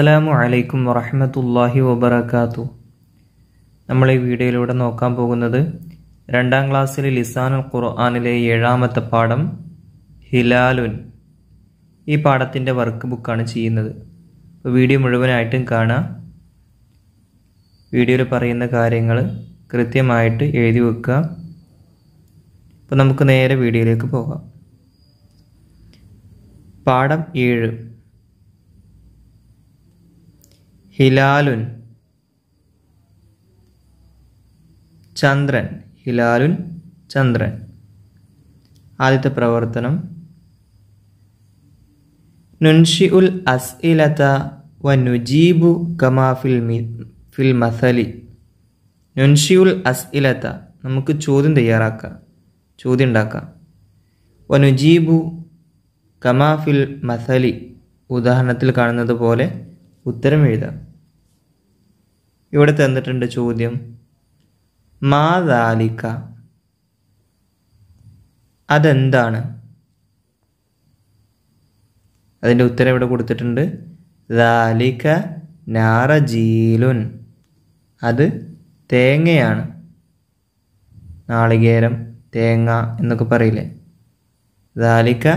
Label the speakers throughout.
Speaker 1: അസ്സലാമു അലൈക്കും വറഹമത്തല്ലാഹി വബറകാതു. നമ്മൾ ഈ വീഡിയോയിലൂടെ നോക്കാൻ പോകുന്നത് രണ്ടാം ക്ലാസ്സിലെ ലിസാനുൽ ഖുർആാനിലെ ഏഴാമത്തെ പാഠം ഹിലാലുൻ. ഈ പാഠത്തിന്റെ വർക്ക് ബുക്കാണ് ചെയ്യുന്നത്. അപ്പോൾ വീഡിയോ മുഴുവനായിട്ടും കാണാം. വീഡിയോയിൽ പറയുന്ന കാര്യങ്ങൾ കൃത്യമായിട്ട് എഴുതി വെക്കുക. അപ്പോൾ നമുക്ക് നേരെ വീഡിയോയിലേക്ക് പോകാം. പാഠം ഏഴ്. ഹിലാലുൻ. ചന്ദ്രൻ. ഹിലാലുൻ ചന്ദ്രൻ. ആദ്യത്തെ പ്രവർത്തനം. നുൻഷി ഉൽ അസ്ഇലത വ നുജീബു കമാ ഫിൽ ഫിൽ മസലി. നുൻഷി ഉൽ അസ്ഇലത. നമുക്ക് ചോദ്യം തയ്യാറാക്കാം. ചോദ്യം ഉണ്ടാക്കാം. വ നുജീബു കമാ ഫിൽ മസലി. ഉദാഹരണത്തിൽ കാണുന്നത് പോലെ ഉത്തരം എഴുതാം. ഇവിടെ തന്നിട്ടുണ്ട് ചോദ്യം. മാതാലിക്ക അതെന്താണ്? അതിന്റെ ഉത്തരം ഇവിടെ കൊടുത്തിട്ടുണ്ട്. ദാലിക്ക നാറജീലുൻ. അത് തേങ്ങയാണ്. നാളികേരം തേങ്ങ എന്നൊക്കെ പറയില്ലേ. ദാലിക്ക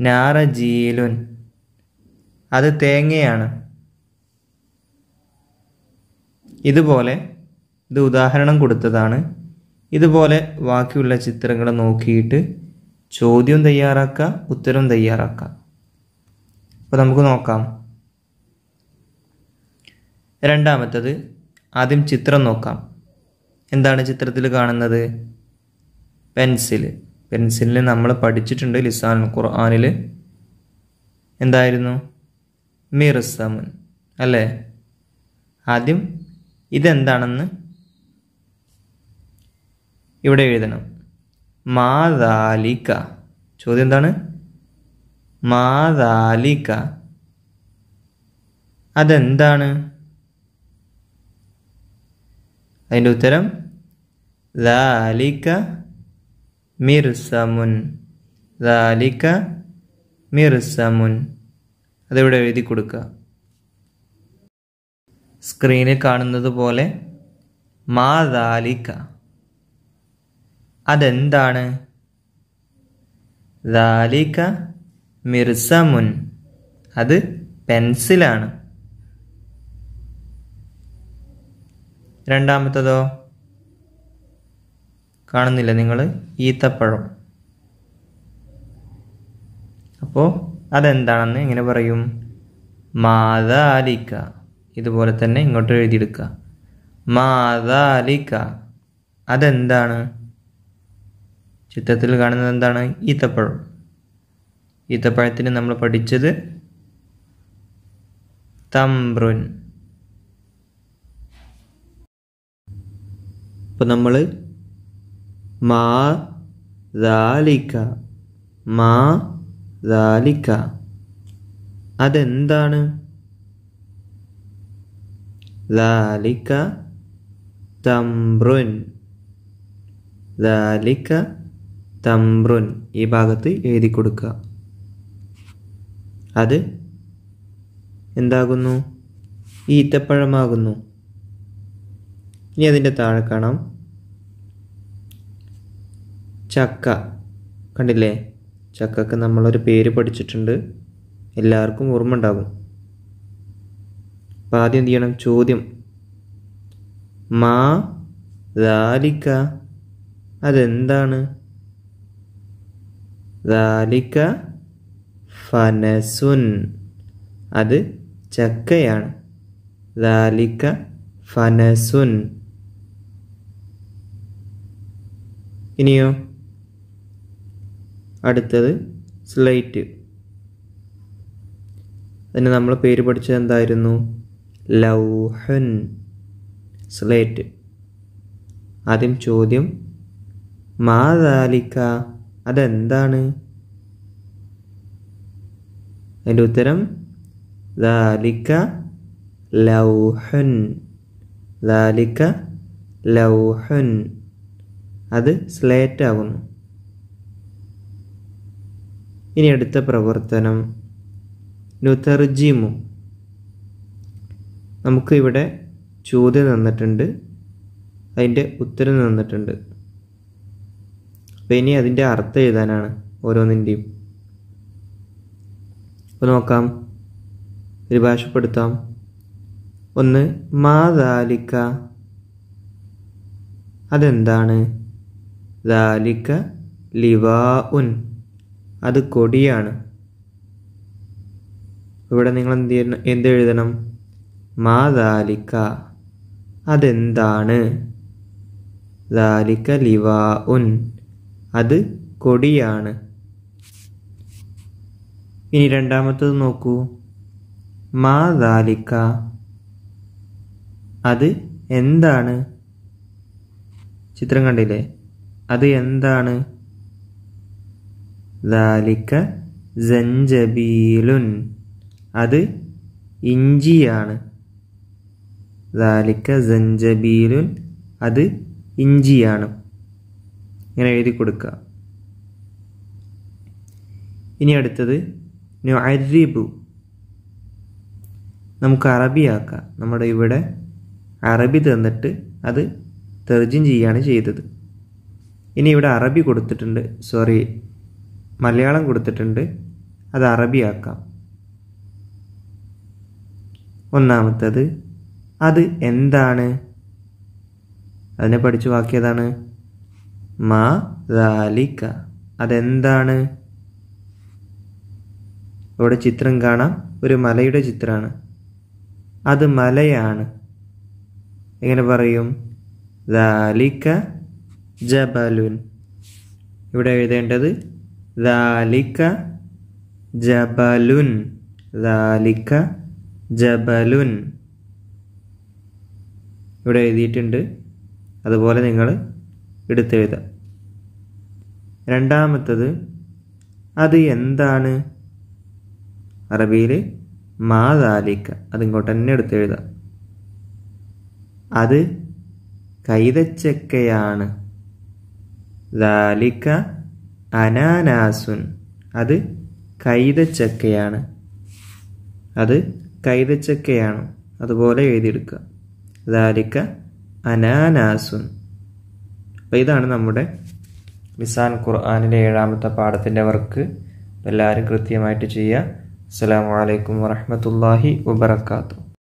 Speaker 1: നാറജീലുൻ. അത് തേങ്ങയാണ്. ഇതുപോലെ ഇത് ഉദാഹരണം കൊടുത്തതാണ്. ഇതുപോലെ ബാക്കിയുള്ള ചിത്രങ്ങൾ നോക്കിയിട്ട് ചോദ്യം തയ്യാറാക്കുക ഉത്തരം തയ്യാറാക്കുക. അപ്പോൾ നമുക്ക് നോക്കാം. രണ്ടാമത്തത് ആദ്യം ചിത്രം നോക്കാം. എന്താണ് ചിത്രത്തിൽ കാണുന്നത്? പെൻസിൽ പെൻസിലിൽ നമ്മൾ പഠിച്ചിട്ടുണ്ട് ലിസാൻ ഖുർആാനിൽ എന്തായിരുന്നു? മിർസമുൻ. അല്ലേ? ആദ്യം ഇതെന്താണെന്ന് ഇവിടെ എഴുതണം. മാതാലിക. ചോദ്യം എന്താണ്? മാതാലിക. അതെന്താണ്? അതിന്റെ ഉത്തരം ലാലിക മിർസമുൻ. ലാലിക മിർസമുൻ. അതിവിടെ എഴുതി കൊടുക്കുക. സ്ക്രീനിൽ കാണുന്നത് പോലെ മാതാലിക്ക അതെന്താണ്? ദാലിക്ക മിർസമുൻ അത് പെൻസിലാണ്. രണ്ടാമത്തതോ? കാണുന്നില്ല നിങ്ങൾ ഈത്തപ്പഴം. അപ്പോൾ അതെന്താണെന്ന് എങ്ങനെ പറയും? മാതാലിക്ക ഇതുപോലെ തന്നെ ഇങ്ങോട്ട് എഴുതിയെടുക്കുക. മാതാലിക്ക അതെന്താണ്? ചിത്രത്തിൽ കാണുന്നത് എന്താണ്? ഈത്തപ്പഴം. ഈത്തപ്പഴത്തിന് നമ്മൾ പഠിച്ചത് തമ്പ്രുൻ അപ്പം നമ്മൾ മാ ദാലിക്ക മാ അതെന്താണ്? ذلك തമ്പ്രുൻ ذلك തമ്പ്രുൻ ഈ ഭാഗത്ത് എഴുതി കൊടുക്കുക അത് എന്താകുന്നു ഈത്തപ്പഴമാകുന്നു ഇനി അതിൻ്റെ താഴെ കാണാം ചക്ക കണ്ടില്ലേ ചക്കക്ക് നമ്മളൊരു പേര് പഠിച്ചിട്ടുണ്ട് എല്ലാവർക്കും ഓർമ്മ ഉണ്ടാകും അപ്പം ആദ്യം എന്ത് ചെയ്യണം? ചോദ്യം. മാ ദാലിക്ക അതെന്താണ്? ദാലിക്ക ഫനസുൻ. അത് ചക്കയാണ്. ദാലിക്ക ഫനസുൻ. ഇനിയോ? അടുത്തത് സ്ലൈറ്റ് അതിന് നമ്മൾ പേര് പഠിച്ചത് എന്തായിരുന്നു? ലൗഹൻ സ്ലേറ്റ്. ആദ്യം ചോദ്യം മാതാലിക്ക അതെന്താണ്? അതിന്റെ ഉത്തരം ദാലിക്ക ലൗഹൻ ദാലിക്ക ലൗഹൻ. അത് സ്ലേറ്റ് ആകുന്നു ഇനി അടുത്ത പ്രവർത്തനം നുതർജിമു. നമുക്ക് ഇവിടെ ചോദ്യം തന്നിട്ടുണ്ട്. അതിന്റെ ഉത്തരം തന്നിട്ടുണ്ട്. അപ്പോൾ ഇനി അതിന്റെ അർത്ഥം എഴുതാനാണ് ഓരോന്നിന്റെയും അപ്പോൾ നോക്കാം. പരിഭാഷപ്പെടുത്താം ഒന്ന് മാതാലിക്ക അതെന്താണ്? ദാലിക്ക ലിവാ ഉൻ അത് കൊടിയാണ്. ഇവിടെ നിങ്ങൾ എന്ത് എന്ത് എഴുതണം? മാതാലിക്ക അതെന്താണ്? ദാലിക്ക ലിവാ ഉൻ അത് കൊടിയാണ്. ഇനി രണ്ടാമത്തത് നോക്കൂ. മാതാലിക്ക അത് എന്താണ്? ചിത്രം കണ്ടില്ലേ? അത് എന്താണ്? ദാലിക്ക ജഞ്ചബീലുൻ അത് ഇഞ്ചിയാണ്. ദാലിക്ക സഞ്ചബീലുൻ അത് ഇഞ്ചിയാണ്. ഇങ്ങനെ എഴുതി കൊടുക്കുക. ഇനി അടുത്തത് നുഅരിബു. നമുക്ക് അറബിയാക്കാം. നമ്മുടെ ഇവിടെ അറബി തന്നിട്ട് അത് തെർജിം ചെയ്യാണ് ചെയ്തത്. ഇനി ഇവിടെ അറബി കൊടുത്തിട്ടുണ്ട്. സോറി മലയാളം കൊടുത്തിട്ടുണ്ട്. അത് അറബിയാക്കാം. ഒന്നാമത്തത് അത് എന്താണ്? അതിനെ പഠിച്ചു വാക്കിയതാണ്. മാ ദാലിക്ക അതെന്താണ്? ഇവിടെ ചിത്രം കാണാം. ഒരു മലയുടെ ചിത്രമാണ് അത് മലയാണ്. എങ്ങനെ പറയും? ദാലിക്ക ജബലുൻ. ഇവിടെ എഴുതേണ്ടത് ദാലിക്ക ജബലുൻ. ദാലിക്ക ജബലുൻ. ഇവിടെ എഴുതിയിട്ടുണ്ട്. അതുപോലെ നിങ്ങൾ എടുത്തെഴുതാം രണ്ടാമത്തത് അത് എന്താണ്? അറബിയിൽ മാതാലിക്ക അതിങ്ങോട്ട് തന്നെ എടുത്തെഴുതാം അത് കൈതച്ചക്കയാണ്. ദാലിക്ക അനാനാസുൻ അത് കൈതച്ചക്കയാണ്. അത് കൈതച്ചക്കയാണ്. അതുപോലെ എഴുതിയെടുക്കുക. ദാലിക്ക അനാനാസുൻ. അപ്പോൾ ഇതാണ് നമ്മുടെ മിസാൻ ഖുർആാനിലെ ഏഴാമത്തെ പാഠത്തിന്റെ വർക്ക്. എല്ലാവരും കൃത്യമായിട്ട് ചെയ്യുക. അസ്സാം വലൈക്കും വാഹമത്തല്ലാഹി വബർക്കാത്തു